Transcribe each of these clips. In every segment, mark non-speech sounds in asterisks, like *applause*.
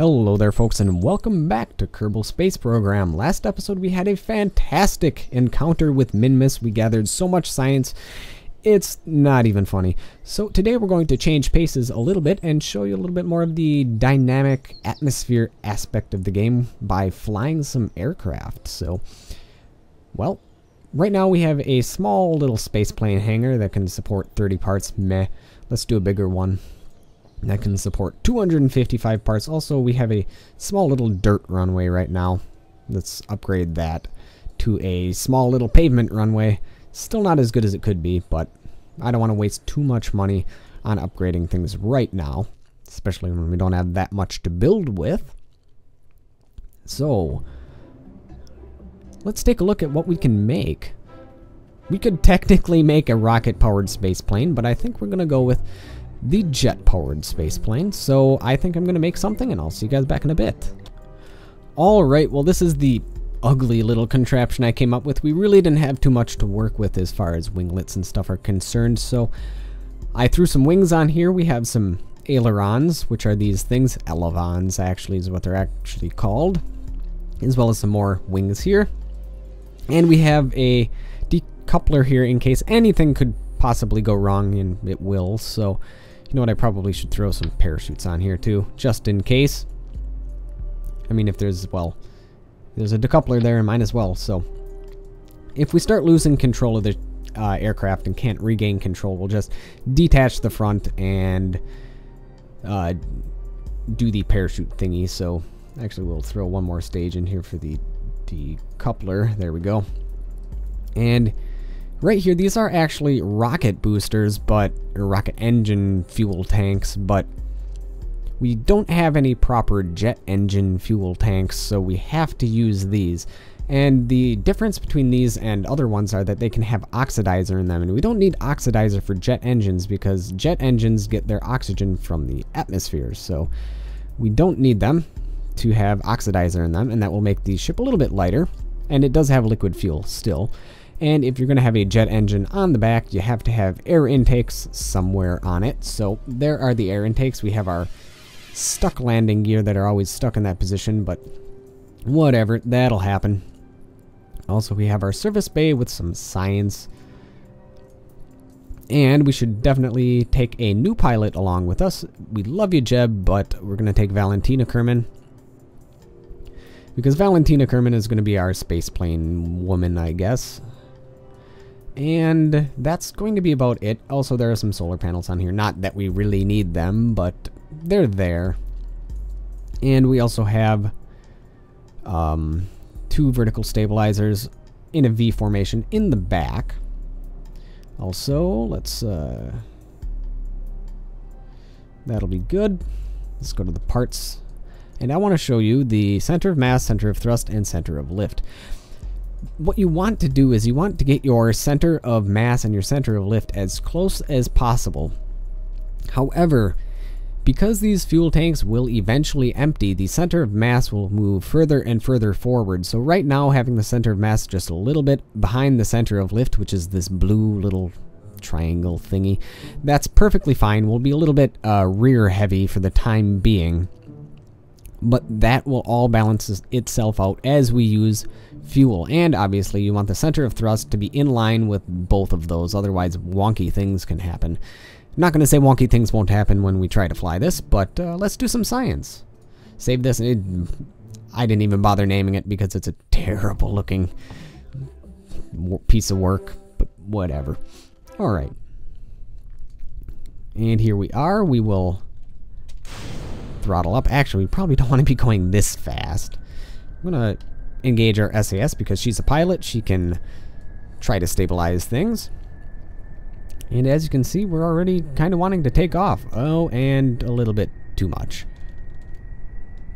Hello there folks and welcome back to Kerbal Space Program. Last episode we had a fantastic encounter with Minmus. We gathered so much science, it's not even funny. So today we're going to change paces a little bit and show you a little bit more of the dynamic atmosphere aspect of the game by flying some aircraft. So, well, right now we have a small little space plane hangar that can support 30 parts. Meh. Let's do a bigger one that can support 255 parts. Also, we have a small little dirt runway right now. Let's upgrade that to a small little pavement runway. Still not as good as it could be, but I don't want to waste too much money on upgrading things right now, especially when we don't have that much to build with. So, let's take a look at what we can make. We could technically make a rocket-powered space plane, but I think we're going to go with the jet-powered space plane. So I think I'm going to make something, and I'll see you guys back in a bit. Alright, well this is the ugly little contraption I came up with. We really didn't have too much to work with as far as winglets and stuff are concerned, so I threw some wings on here. We have some ailerons, which are these things. Elevons, actually, is what they're actually called. As well as some more wings here. And we have a decoupler here in case anything could possibly go wrong, and it will, so... You know what, I probably should throw some parachutes on here too, just in case. I mean, if there's, well, there's a decoupler there, might as well, so. If we start losing control of the uh, aircraft and can't regain control, we'll just detach the front and uh, do the parachute thingy. So, actually, we'll throw one more stage in here for the decoupler. There we go. And Right here, these are actually rocket boosters, but rocket engine fuel tanks, but we don't have any proper jet engine fuel tanks, so we have to use these. And the difference between these and other ones are that they can have oxidizer in them, and we don't need oxidizer for jet engines because jet engines get their oxygen from the atmosphere, so we don't need them to have oxidizer in them, and that will make the ship a little bit lighter. And it does have liquid fuel still. And if you're going to have a jet engine on the back, you have to have air intakes somewhere on it. So there are the air intakes. We have our stuck landing gear that are always stuck in that position, but whatever, that'll happen. Also, we have our service bay with some science. And we should definitely take a new pilot along with us. We love you, Jeb, but we're going to take Valentina Kerman. Because Valentina Kerman is going to be our spaceplane woman, I guess. And that's going to be about it. Also, there are some solar panels on here. Not that we really need them, but they're there. And we also have um, two vertical stabilizers in a V formation in the back. Also, let's... Uh, that'll be good. Let's go to the parts. And I want to show you the center of mass, center of thrust, and center of lift what you want to do is you want to get your center of mass and your center of lift as close as possible. However, because these fuel tanks will eventually empty, the center of mass will move further and further forward. So right now, having the center of mass just a little bit behind the center of lift, which is this blue little triangle thingy, that's perfectly fine. We'll be a little bit uh, rear heavy for the time being. But that will all balance itself out as we use fuel. And obviously you want the center of thrust to be in line with both of those, otherwise wonky things can happen. I'm not going to say wonky things won't happen when we try to fly this, but uh, let's do some science. Save this. It, I didn't even bother naming it because it's a *laughs* terrible looking piece of work, but whatever. Alright. And here we are. We will throttle up. Actually, we probably don't want to be going this fast. I'm going to engage our SAS because she's a pilot. She can try to stabilize things. And as you can see, we're already kind of wanting to take off. Oh, and a little bit too much.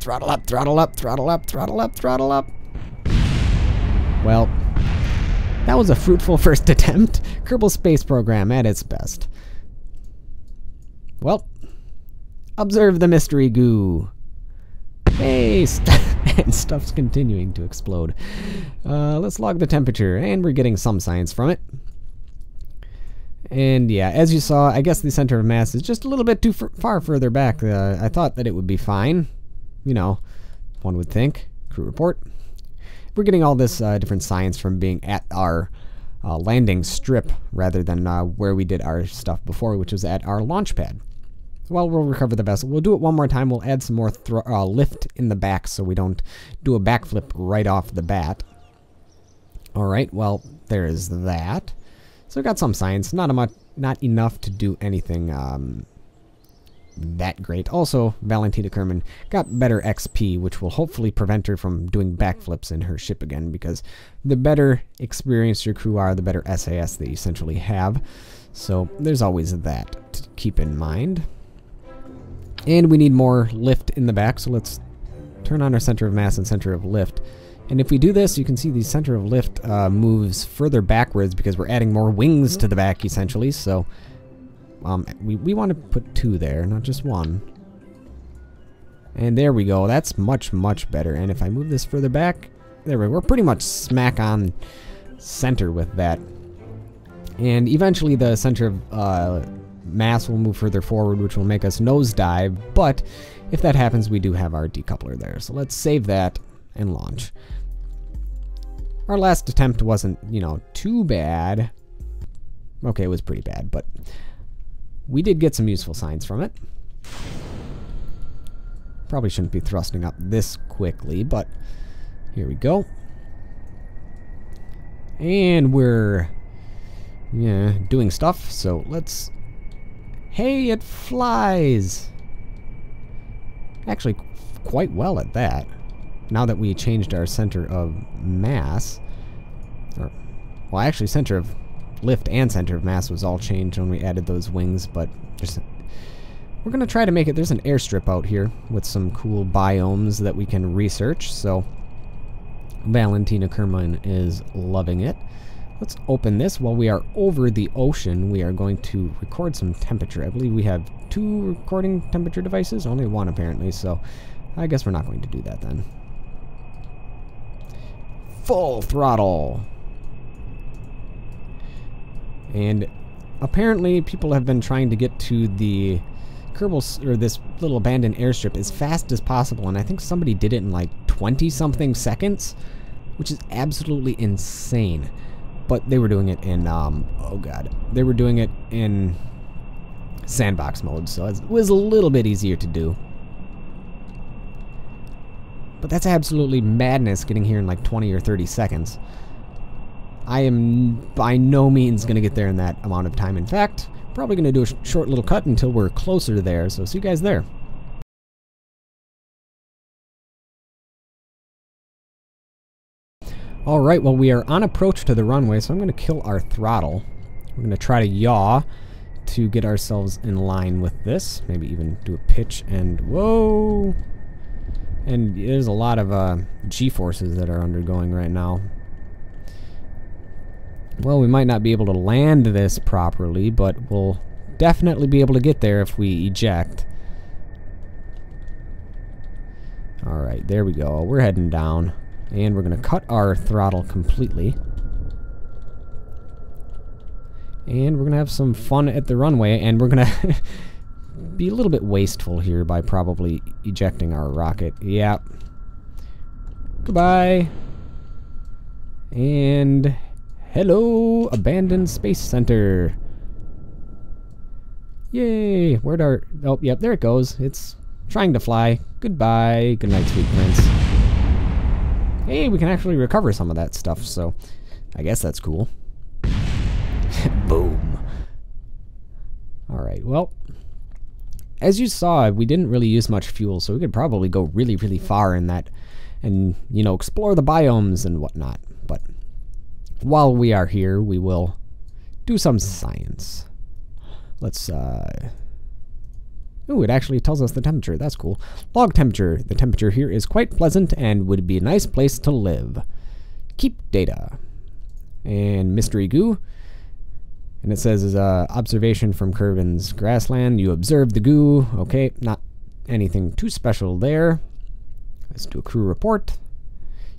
Throttle up, throttle up, throttle up, throttle up, throttle up. Well, that was a fruitful *laughs* first attempt. Kerbal Space Program at its best. Well, observe the mystery goo. Hey, *laughs* and stuff's continuing to explode. Uh, let's log the temperature, and we're getting some science from it. And yeah, as you saw, I guess the center of mass is just a little bit too far further back. Uh, I thought that it would be fine. you know, one would think. Crew report. We're getting all this uh, different science from being at our uh, landing strip rather than uh, where we did our stuff before, which was at our launch pad. Well, we'll recover the vessel. We'll do it one more time. We'll add some more uh, lift in the back so we don't do a backflip right off the bat. All right, well, there is that. So we've got some science, not much, not enough to do anything um, that great. Also, Valentina Kerman got better XP, which will hopefully prevent her from doing backflips in her ship again, because the better experienced your crew are, the better SAS they essentially have. So there's always that to keep in mind. And we need more lift in the back, so let's turn on our center of mass and center of lift. And if we do this, you can see the center of lift uh, moves further backwards because we're adding more wings to the back, essentially. So um, we, we want to put two there, not just one. And there we go. That's much, much better. And if I move this further back, there we go. We're pretty much smack on center with that. And eventually the center of uh, mass will move further forward, which will make us nosedive. But if that happens, we do have our decoupler there. So let's save that and launch. Our last attempt wasn't, you know, too bad. Okay, it was pretty bad, but we did get some useful signs from it. Probably shouldn't be thrusting up this quickly, but here we go. And we're, yeah, doing stuff, so let's... Hey, it flies! Actually, quite well at that now that we changed our center of mass, or, well, actually, center of lift and center of mass was all changed when we added those wings, but there's, we're going to try to make it, there's an airstrip out here with some cool biomes that we can research, so Valentina Kerman is loving it. Let's open this. While we are over the ocean, we are going to record some temperature. I believe we have two recording temperature devices, only one apparently, so I guess we're not going to do that then full throttle. And apparently people have been trying to get to the Kerbal, or this little abandoned airstrip as fast as possible, and I think somebody did it in like 20 something seconds, which is absolutely insane. But they were doing it in, um, oh god, they were doing it in sandbox mode, so it was a little bit easier to do. But that's absolutely madness getting here in like 20 or 30 seconds. I am by no means going to get there in that amount of time. In fact, probably going to do a sh short little cut until we're closer to there. So see you guys there. Alright, well we are on approach to the runway, so I'm going to kill our throttle. We're going to try to yaw to get ourselves in line with this. Maybe even do a pitch and... Whoa! And there's a lot of uh, G-forces that are undergoing right now. Well, we might not be able to land this properly, but we'll definitely be able to get there if we eject. Alright, there we go. We're heading down. And we're going to cut our throttle completely. And we're going to have some fun at the runway, and we're going *laughs* to be a little bit wasteful here by probably ejecting our rocket. Yep. Goodbye. And hello, abandoned space center. Yay! Where'd our... Oh, yep, there it goes. It's trying to fly. Goodbye. Good night, sweet prince. Hey, we can actually recover some of that stuff, so I guess that's cool. *laughs* Boom. Alright, well, as you saw, we didn't really use much fuel, so we could probably go really, really far in that and, you know, explore the biomes and whatnot. But while we are here, we will do some science. Let's, uh... Ooh, it actually tells us the temperature. That's cool. Log temperature. The temperature here is quite pleasant and would be a nice place to live. Keep data. And mystery goo. And it says, uh, observation from Kerbin's grassland. You observe the goo. Okay, not anything too special there. Let's do a crew report.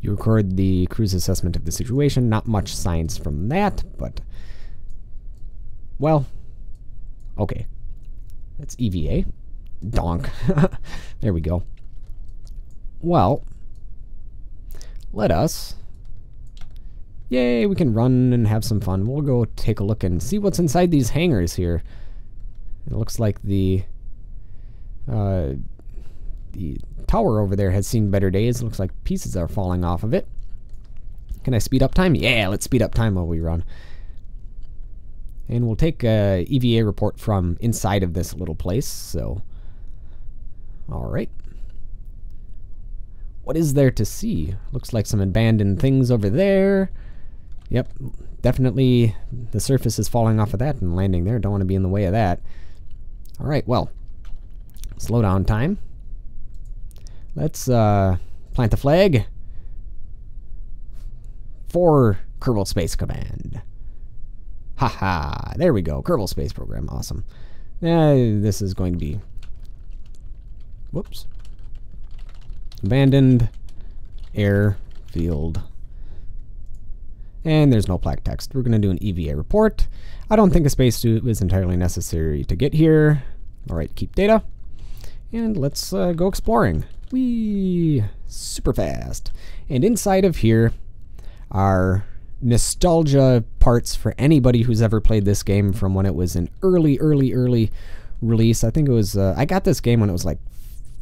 You record the crew's assessment of the situation. Not much science from that, but... Well, okay. That's EVA. Donk. *laughs* there we go. well, let us... Yay, we can run and have some fun. We'll go take a look and see what's inside these hangars here. It looks like the uh, the tower over there has seen better days. It looks like pieces are falling off of it. Can I speed up time? Yeah, let's speed up time while we run. And we'll take a EVA report from inside of this little place, so... Alright. What is there to see? Looks like some abandoned things over there. Yep, definitely the surface is falling off of that and landing there. Don't want to be in the way of that. Alright, well, slow down time. Let's uh, plant the flag for Kerbal Space Command. Haha, there we go. Kerbal Space Program, awesome. Uh, this is going to be, whoops, abandoned airfield. And there's no plaque text. We're going to do an EVA report. I don't think a spacesuit is entirely necessary to get here. All right, keep data. And let's uh, go exploring. We super fast. And inside of here are nostalgia parts for anybody who's ever played this game from when it was an early, early, early release. I think it was, uh, I got this game when it was like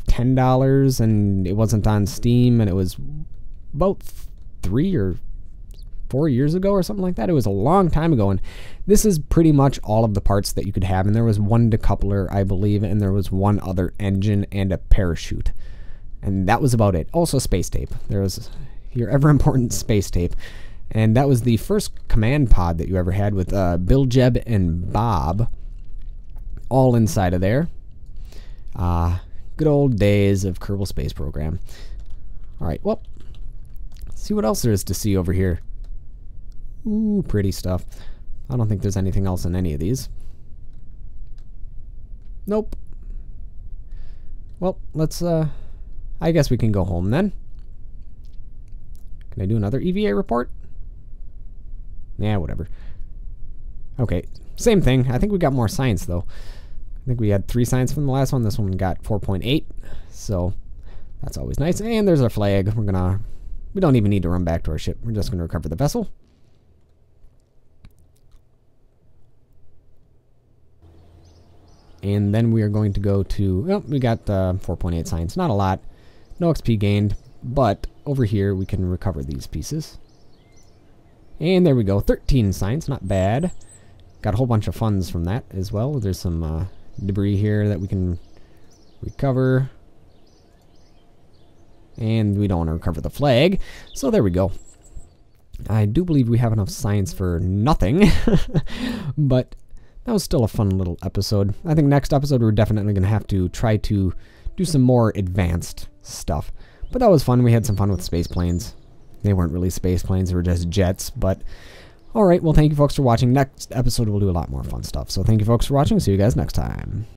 $10 and it wasn't on Steam and it was about three or four years ago or something like that. It was a long time ago, and this is pretty much all of the parts that you could have. And there was one decoupler, I believe, and there was one other engine and a parachute. And that was about it. Also, space tape. There was your ever important space tape. And that was the first command pod that you ever had with uh, Bill Jeb and Bob all inside of there. Ah, uh, good old days of Kerbal Space Program. All right, well, see what else there is to see over here. Ooh, pretty stuff. I don't think there's anything else in any of these. Nope. Well, let's, uh, I guess we can go home then. Can I do another EVA report? Yeah, whatever. Okay, same thing. I think we got more science, though. I think we had three science from the last one. This one got 4.8, so that's always nice. And there's our flag. We're gonna... We don't even need to run back to our ship. We're just gonna recover the vessel. And then we are going to go to, Oh, we got uh, the 4.8 science. Not a lot. No XP gained. But over here, we can recover these pieces. And there we go. 13 science. Not bad. Got a whole bunch of funds from that as well. There's some uh, debris here that we can recover. And we don't want to recover the flag. So there we go. I do believe we have enough science for nothing. *laughs* but that was still a fun little episode. I think next episode we're definitely going to have to try to do some more advanced stuff. But that was fun. We had some fun with space planes. They weren't really space planes, they were just jets. But alright, well, thank you folks for watching. Next episode we'll do a lot more fun stuff. So thank you folks for watching. See you guys next time.